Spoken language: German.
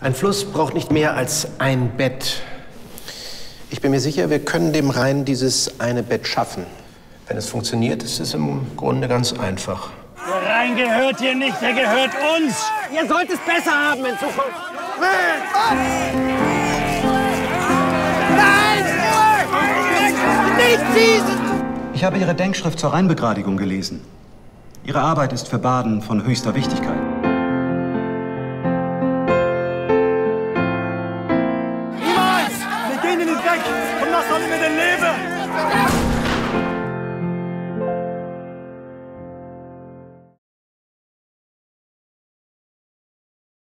Ein Fluss braucht nicht mehr als ein Bett. Ich bin mir sicher, wir können dem Rhein dieses eine Bett schaffen. Wenn es funktioniert, ist es im Grunde ganz einfach. Der Rhein gehört hier nicht, der gehört uns. Ihr sollt es besser haben in Zukunft. Nicht schießen! Ich habe Ihre Denkschrift zur Rheinbegradigung gelesen. Ihre Arbeit ist für Baden von höchster Wichtigkeit. Dreck und das sollen wir denn leben!